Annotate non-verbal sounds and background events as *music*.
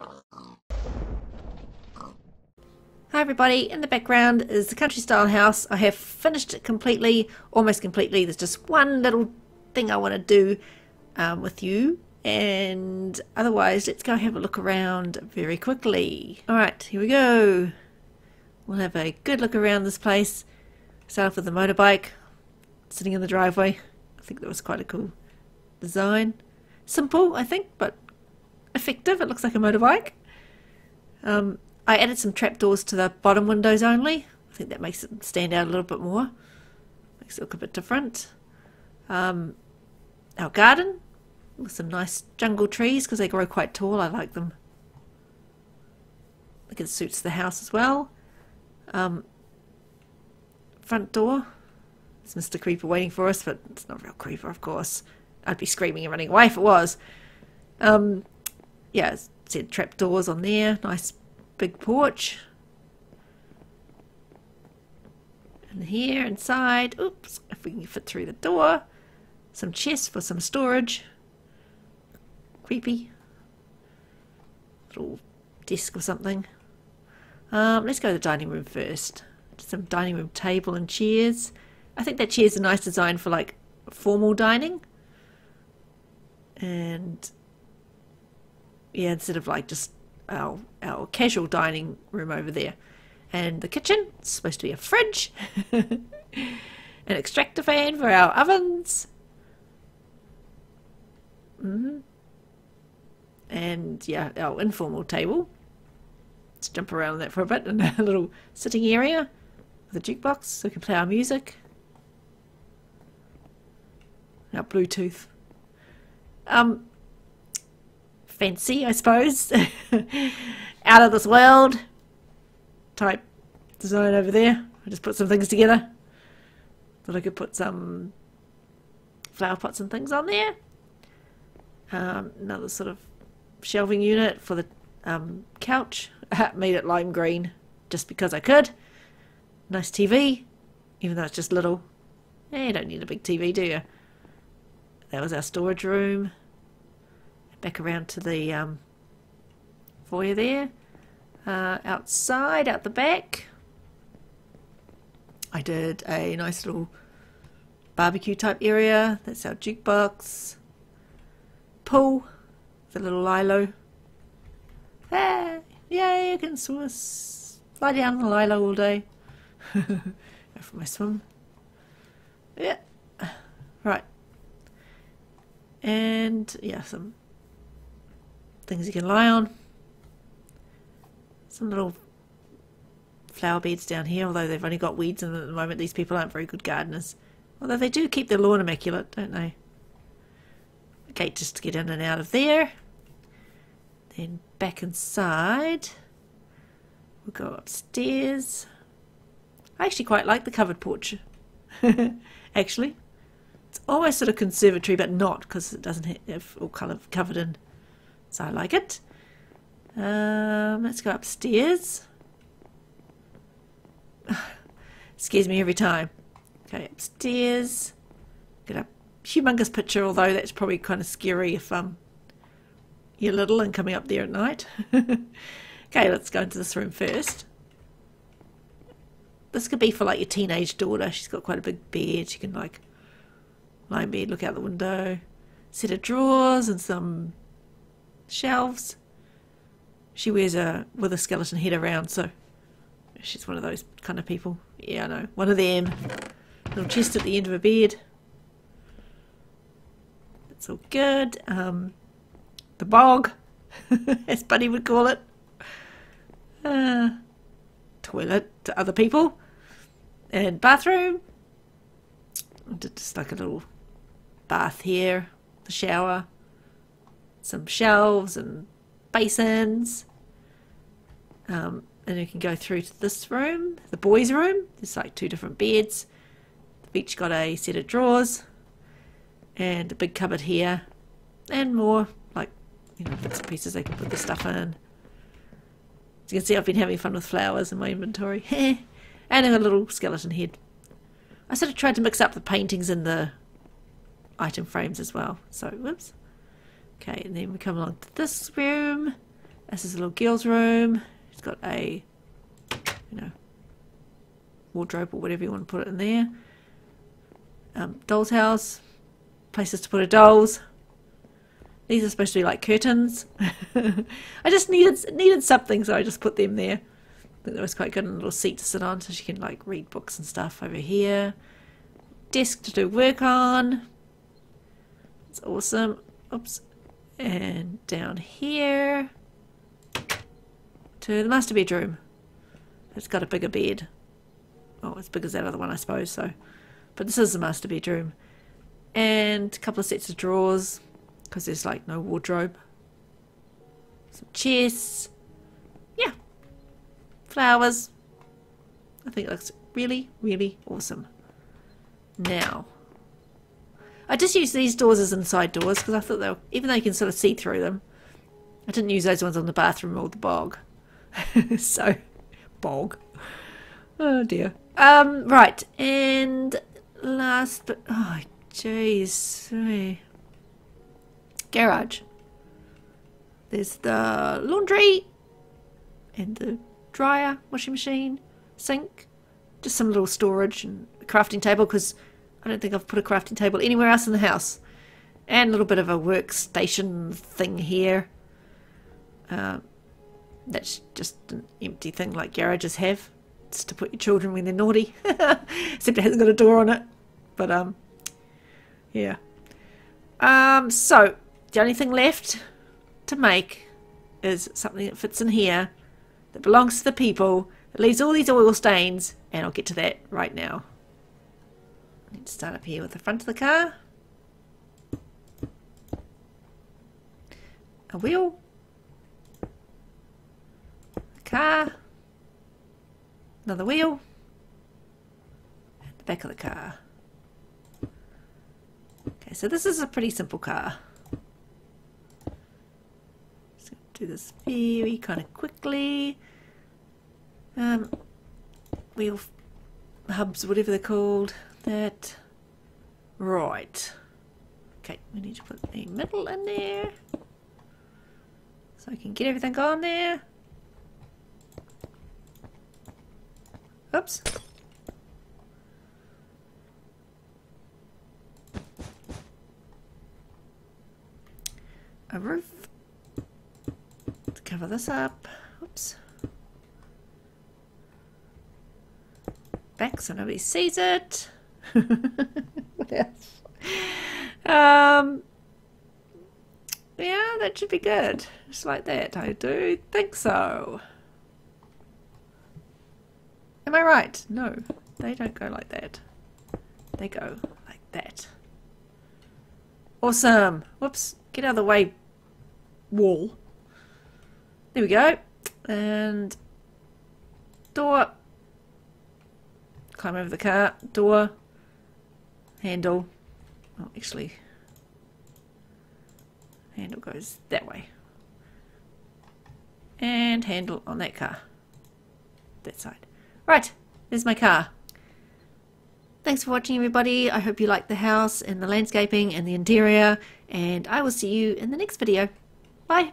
Hi everybody, in the background is the country style house. I have finished it completely, almost completely. There's just one little thing I want to do um, with you and otherwise let's go have a look around very quickly. Alright, here we go. We'll have a good look around this place. Start off with the motorbike sitting in the driveway. I think that was quite a cool design. Simple, I think, but effective. It looks like a motorbike. Um, I added some trapdoors to the bottom windows only. I think that makes it stand out a little bit more. Makes it look a bit different. Um, our garden with some nice jungle trees because they grow quite tall. I like them. I think it suits the house as well. Um, front door. It's Mr. Creeper waiting for us, but it's not a real creeper, of course. I'd be screaming and running away if it was. Um, yeah, said trap doors on there. Nice big porch. And here inside, oops, if we can fit through the door, some chests for some storage. Creepy. Little desk or something. Um, let's go to the dining room first. Some dining room table and chairs. I think that chair's a nice design for like formal dining. And yeah, instead of like just our our casual dining room over there. And the kitchen, it's supposed to be a fridge. *laughs* An extractor fan for our ovens. Mm -hmm. And yeah, our informal table. Let's jump around that for a bit. And a *laughs* little sitting area with a jukebox so we can play our music. Our Bluetooth. Um, fancy, I suppose. *laughs* Out of this world type design over there. I just put some things together. Thought I could put some flower pots and things on there. Um, another sort of shelving unit for the um, couch. *laughs* Made it lime green just because I could. Nice TV, even though it's just little. Eh, you don't need a big TV, do you? That was our storage room back around to the um, foyer there. Uh, outside, out the back, I did a nice little barbecue type area. That's our jukebox. Pool, the little lilo. Ah, yeah, you can swim, lie down the lilo all day. *laughs* Go for my swim. Yeah. Right. And yeah, some things you can lie on. Some little flower beds down here, although they've only got weeds in them at the moment. These people aren't very good gardeners. Although they do keep their lawn immaculate, don't they? A gate just to get in and out of there. Then back inside. We'll go upstairs. I actually quite like the covered porch. *laughs* actually. It's almost sort of conservatory, but not because it doesn't have all kind of covered in so I like it. Um, let's go upstairs. *sighs* Scares me every time. Okay, upstairs. Get a humongous picture, although that's probably kind of scary if um you're little and coming up there at night. *laughs* okay, let's go into this room first. This could be for like your teenage daughter. She's got quite a big bed. She can like lie in bed, look out the window. Set of drawers and some shelves. She wears a with a skeleton head around, so she's one of those kind of people. Yeah, I know. One of them. Little chest at the end of a bed. That's all good. Um, the bog, *laughs* as Buddy would call it. Uh, toilet to other people. And bathroom. Just like a little bath here. The shower some shelves and basins. Um, and you can go through to this room, the boys' room. There's like two different beds. They've each got a set of drawers and a big cupboard here, and more like you know bits and pieces they can put their stuff in. As you can see, I've been having fun with flowers in my inventory, *laughs* and a little skeleton head. I sort of tried to mix up the paintings and the item frames as well. So, whoops. Okay, and then we come along to this room. This is a little girl's room. It's got a, you know, wardrobe or whatever you want to put it in there. Um, doll's house. Places to put her dolls. These are supposed to be like curtains. *laughs* I just needed needed something, so I just put them there. I think that was quite good. And a little seat to sit on, so she can like read books and stuff over here. Desk to do work on. It's awesome. Oops. And down here to the master bedroom. It's got a bigger bed. Oh, as big as that other one, I suppose. So, but this is the master bedroom, and a couple of sets of drawers because there's like no wardrobe. Some chests. Yeah. Flowers. I think it looks really, really awesome. Now, I just use these doors as inside doors because I thought they were, even though you can sort of see through them, I didn't use those ones on the bathroom or the bog. *laughs* so, bog. Oh dear. Um, right, and last but oh jeez, garage. There's the laundry and the dryer, washing machine, sink, just some little storage and crafting table because I don't think I've put a crafting table anywhere else in the house. And a little bit of a workstation thing here. Uh, that's just an empty thing like garages have. It's to put your children when they're naughty. *laughs* Except it hasn't got a door on it. But, um, yeah. Um, so, the only thing left to make is something that fits in here, that belongs to the people, that leaves all these oil stains, and I'll get to that right now. I need to start up here with the front of the car. A wheel. A car. Another wheel. And the back of the car. Okay, so this is a pretty simple car. Just do this very kind of quickly. Um, wheel hubs, whatever they're called that. Right. Okay, we need to put the middle in there. So I can get everything on there. Oops. A roof to cover this up. Oops. Back so nobody sees it. *laughs* else? Um, yeah, that should be good. Just like that. I do think so. Am I right? No, they don't go like that. They go like that. Awesome. Whoops. Get out of the way, wall. There we go. And door climb over the car, door, handle. Oh, actually, handle goes that way. And handle on that car. That side. Right, there's my car. Thanks for watching everybody. I hope you liked the house and the landscaping and the interior. And I will see you in the next video. Bye.